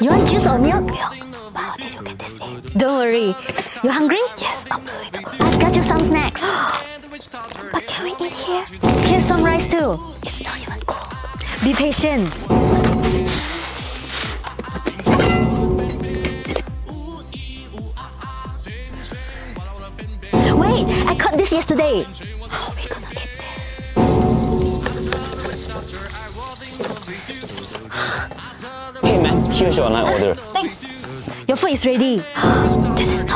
You want juice or milk? Milk. How did you get this in? Don't worry. You hungry? Yes, I'm really I've got you some snacks. but can we eat here? Here's some rice too. It's not even cold. Be patient. Wait, I caught this yesterday. How are we gonna eat this? Hey man, here's your online order. Thanks. Your food is ready. this is not our